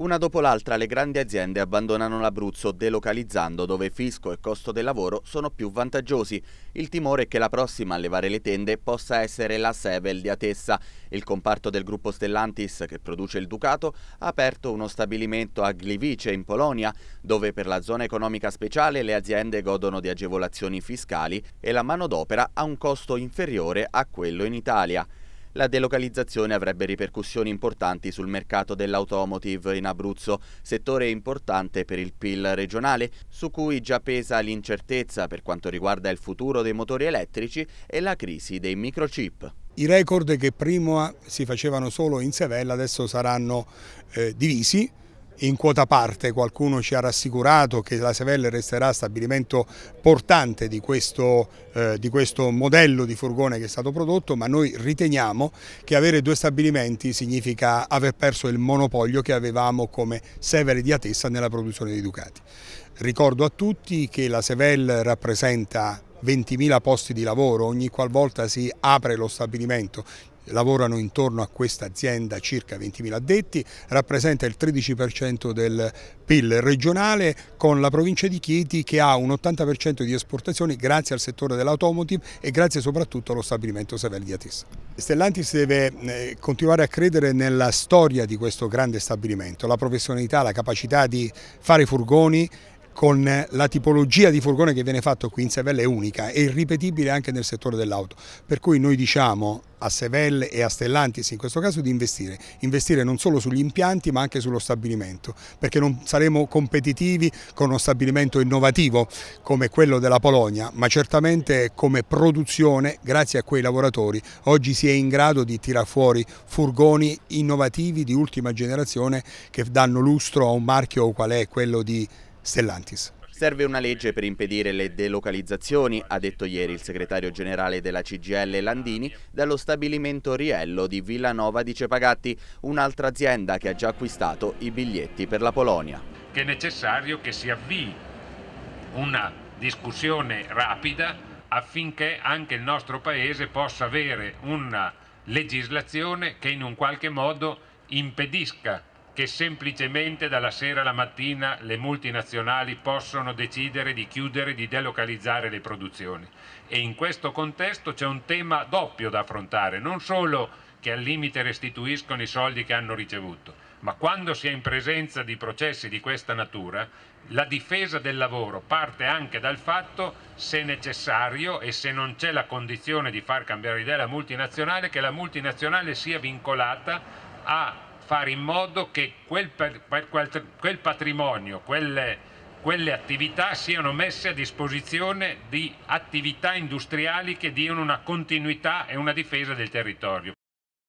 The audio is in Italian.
Una dopo l'altra le grandi aziende abbandonano l'Abruzzo delocalizzando dove fisco e costo del lavoro sono più vantaggiosi. Il timore è che la prossima a levare le tende possa essere la Sevel di Atessa. Il comparto del gruppo Stellantis che produce il Ducato ha aperto uno stabilimento a Gliwice in Polonia dove per la zona economica speciale le aziende godono di agevolazioni fiscali e la manodopera ha un costo inferiore a quello in Italia. La delocalizzazione avrebbe ripercussioni importanti sul mercato dell'automotive in Abruzzo, settore importante per il PIL regionale, su cui già pesa l'incertezza per quanto riguarda il futuro dei motori elettrici e la crisi dei microchip. I record che prima si facevano solo in Sevella adesso saranno eh, divisi in quota parte qualcuno ci ha rassicurato che la Sevelle resterà stabilimento portante di questo, eh, di questo, modello di furgone che è stato prodotto, ma noi riteniamo che avere due stabilimenti significa aver perso il monopolio che avevamo come Severe di Atessa nella produzione di Ducati. Ricordo a tutti che la Sevelle rappresenta 20.000 posti di lavoro, ogni qualvolta si apre lo stabilimento lavorano intorno a questa azienda circa 20.000 addetti, rappresenta il 13% del PIL regionale con la provincia di Chieti che ha un 80% di esportazioni grazie al settore dell'automotive e grazie soprattutto allo stabilimento Savel di Atessa. Stellantis deve eh, continuare a credere nella storia di questo grande stabilimento, la professionalità, la capacità di fare furgoni con la tipologia di furgone che viene fatto qui in Sevelle è unica e irripetibile anche nel settore dell'auto, per cui noi diciamo a Sevelle e a Stellantis in questo caso di investire, investire non solo sugli impianti ma anche sullo stabilimento, perché non saremo competitivi con uno stabilimento innovativo come quello della Polonia, ma certamente come produzione, grazie a quei lavoratori, oggi si è in grado di tirar fuori furgoni innovativi di ultima generazione che danno lustro a un marchio qual è quello di Stellantis. Serve una legge per impedire le delocalizzazioni, ha detto ieri il segretario generale della CGL Landini, dallo stabilimento Riello di Villanova di Cepagatti, un'altra azienda che ha già acquistato i biglietti per la Polonia. Che è necessario che si avvii una discussione rapida affinché anche il nostro Paese possa avere una legislazione che in un qualche modo impedisca che semplicemente dalla sera alla mattina le multinazionali possono decidere di chiudere, di delocalizzare le produzioni. E in questo contesto c'è un tema doppio da affrontare, non solo che al limite restituiscono i soldi che hanno ricevuto, ma quando si è in presenza di processi di questa natura, la difesa del lavoro parte anche dal fatto, se necessario e se non c'è la condizione di far cambiare idea alla multinazionale, che la multinazionale sia vincolata a fare in modo che quel, quel, patrimonio, quelle, quelle attività siano messe a disposizione di attività industriali che diano una continuità e una difesa del territorio.